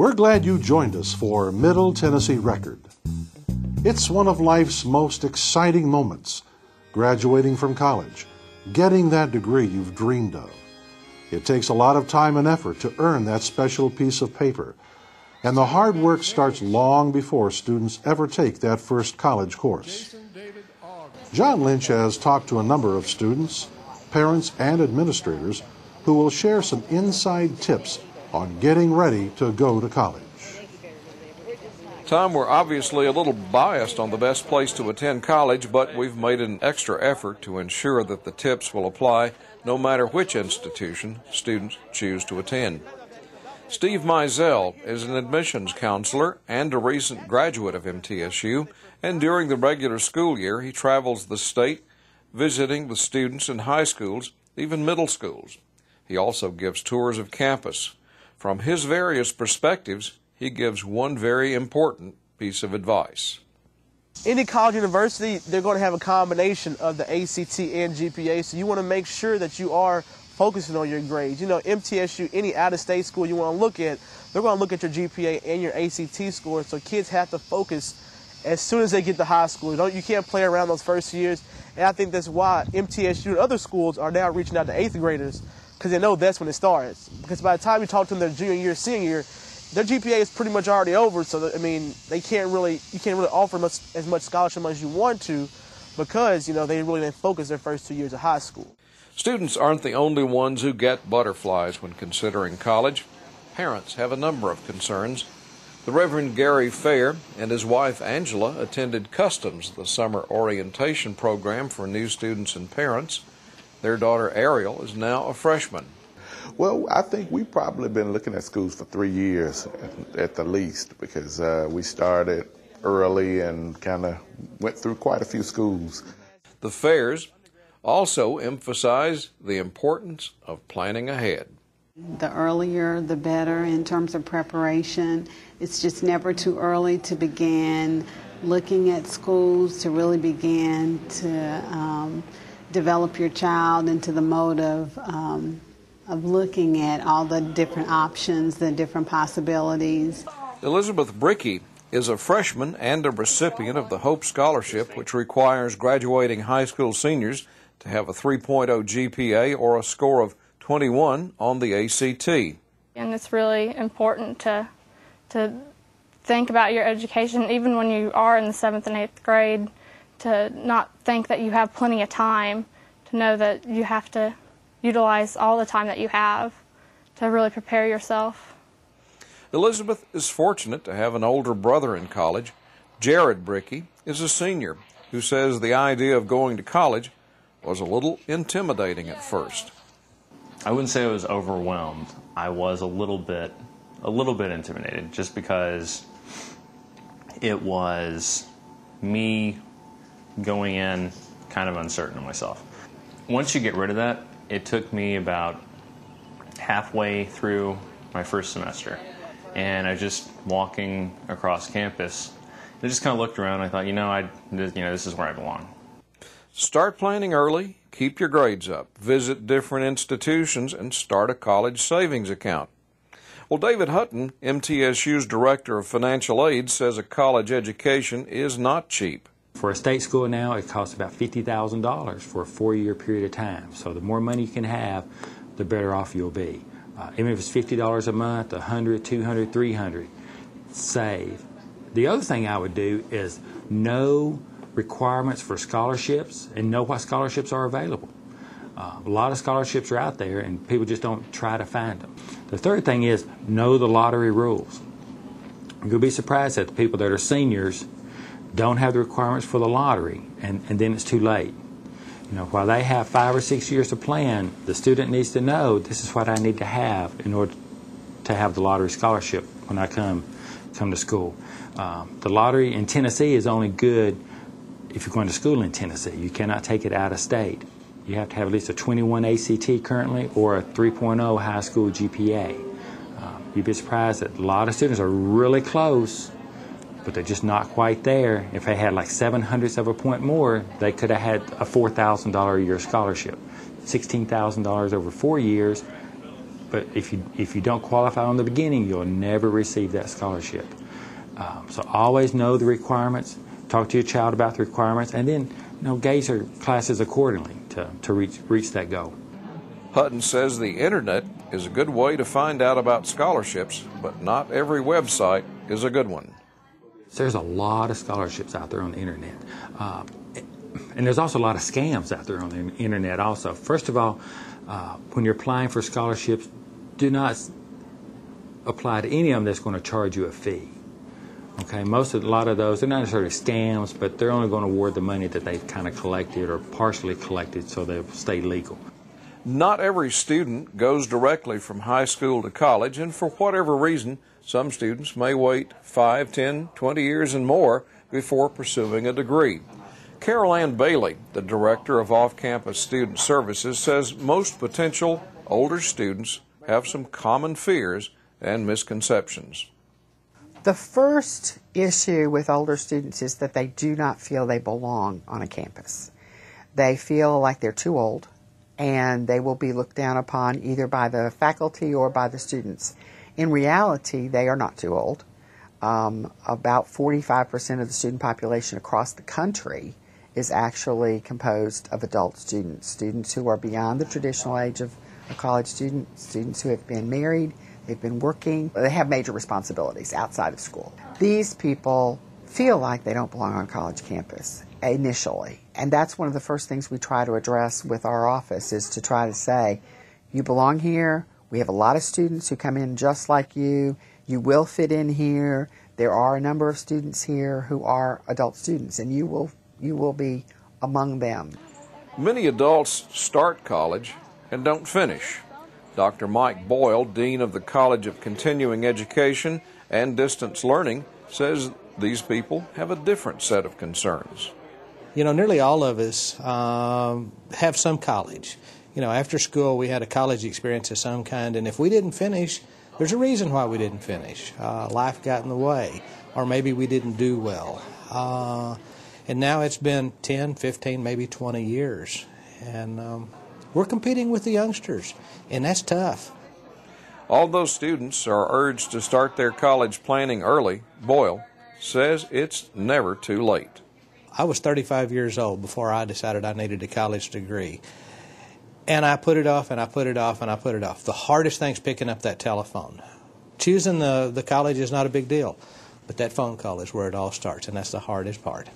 We're glad you joined us for Middle Tennessee Record. It's one of life's most exciting moments graduating from college, getting that degree you've dreamed of. It takes a lot of time and effort to earn that special piece of paper, and the hard work starts long before students ever take that first college course. John Lynch has talked to a number of students, parents, and administrators who will share some inside tips on getting ready to go to college. Tom, we're obviously a little biased on the best place to attend college, but we've made an extra effort to ensure that the tips will apply no matter which institution students choose to attend. Steve Mizell is an admissions counselor and a recent graduate of MTSU, and during the regular school year, he travels the state visiting with students in high schools, even middle schools. He also gives tours of campus. From his various perspectives, he gives one very important piece of advice. Any college university, they're going to have a combination of the ACT and GPA, so you want to make sure that you are focusing on your grades. You know, MTSU, any out-of-state school you want to look at, they're going to look at your GPA and your ACT score, so kids have to focus as soon as they get to high school. You, don't, you can't play around those first years, and I think that's why MTSU and other schools are now reaching out to eighth graders because they know that's when it starts. Because by the time you talk to them their junior year, senior year, their GPA is pretty much already over. So that, I mean, they can't really, you can't really offer much, as much scholarship as you want to, because you know they really didn't focus their first two years of high school. Students aren't the only ones who get butterflies when considering college. Parents have a number of concerns. The Reverend Gary Fair and his wife Angela attended Customs, the summer orientation program for new students and parents. Their daughter Ariel is now a freshman. Well, I think we've probably been looking at schools for three years at the least because uh, we started early and kind of went through quite a few schools. The fairs also emphasize the importance of planning ahead. The earlier, the better in terms of preparation. It's just never too early to begin looking at schools, to really begin to um, develop your child into the mode of, um, of looking at all the different options, the different possibilities. Elizabeth Bricky is a freshman and a recipient of the Hope Scholarship, which requires graduating high school seniors to have a 3.0 GPA or a score of 21 on the ACT. And it's really important to, to think about your education, even when you are in the seventh and eighth grade, to not think that you have plenty of time, to know that you have to utilize all the time that you have to really prepare yourself. Elizabeth is fortunate to have an older brother in college. Jared Bricky is a senior who says the idea of going to college was a little intimidating at first. I wouldn't say I was overwhelmed. I was a little bit a little bit intimidated just because it was me going in kind of uncertain of myself. Once you get rid of that, it took me about halfway through my first semester. And I was just walking across campus. I just kind of looked around. And I thought, you know, I, you know, this is where I belong. Start planning early, keep your grades up, visit different institutions, and start a college savings account. Well, David Hutton, MTSU's Director of Financial Aid, says a college education is not cheap. For a state school now, it costs about $50,000 for a four year period of time. So the more money you can have, the better off you'll be. Uh, even if it's $50 a month, 100 200 300 save. The other thing I would do is know requirements for scholarships and know what scholarships are available. Uh, a lot of scholarships are out there and people just don't try to find them. The third thing is know the lottery rules. You'll be surprised that the people that are seniors don't have the requirements for the lottery and, and then it's too late. You know, while they have five or six years to plan, the student needs to know this is what I need to have in order to have the lottery scholarship when I come come to school. Um, the lottery in Tennessee is only good if you're going to school in Tennessee. You cannot take it out of state. You have to have at least a 21 ACT currently or a 3.0 high school GPA. Um, you'd be surprised that a lot of students are really close, but they're just not quite there. If they had like seven hundredths of a point more, they could have had a $4,000 a year scholarship. $16,000 over four years, but if you if you don't qualify on the beginning, you'll never receive that scholarship. Um, so always know the requirements. Talk to your child about the requirements, and then you know gauge their classes accordingly to, to reach reach that goal. Hutton says the internet is a good way to find out about scholarships, but not every website is a good one. There's a lot of scholarships out there on the internet. Uh, and there's also a lot of scams out there on the internet also. First of all, uh, when you're applying for scholarships, do not apply to any of them that's going to charge you a fee. Okay, most of a lot of those they're not necessarily scams, but they're only going to award the money that they've kind of collected or partially collected, so they'll stay legal. Not every student goes directly from high school to college, and for whatever reason, some students may wait 5, 10, 20 years and more before pursuing a degree. Carol Ann Bailey, the director of off campus student services, says most potential older students have some common fears and misconceptions. The first issue with older students is that they do not feel they belong on a campus. They feel like they're too old and they will be looked down upon either by the faculty or by the students. In reality, they are not too old. Um, about 45% of the student population across the country is actually composed of adult students, students who are beyond the traditional age of a college student, students who have been married, they've been working, they have major responsibilities outside of school. These people feel like they don't belong on college campus initially. And that's one of the first things we try to address with our office is to try to say, you belong here. We have a lot of students who come in just like you. You will fit in here. There are a number of students here who are adult students, and you will you will be among them. Many adults start college and don't finish. Dr. Mike Boyle, Dean of the College of Continuing Education and Distance Learning, says these people have a different set of concerns. You know, nearly all of us um, have some college. You know, after school, we had a college experience of some kind, and if we didn't finish, there's a reason why we didn't finish. Uh, life got in the way, or maybe we didn't do well. Uh, and now it's been 10, 15, maybe 20 years. And um, we're competing with the youngsters, and that's tough. Although students are urged to start their college planning early, Boyle says it's never too late. I was 35 years old before I decided I needed a college degree. And I put it off and I put it off and I put it off. The hardest thing's picking up that telephone. Choosing the, the college is not a big deal, but that phone call is where it all starts, and that's the hardest part.